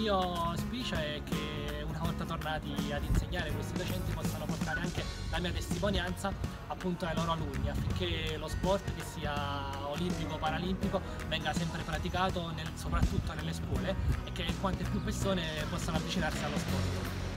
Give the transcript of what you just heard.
mio auspicio è che una volta tornati ad insegnare questi docenti possano portare anche la mia testimonianza appunto ai loro alunni affinché lo sport che sia olimpico o paralimpico venga sempre praticato nel, soprattutto nelle scuole e che quante più persone possano avvicinarsi allo sport.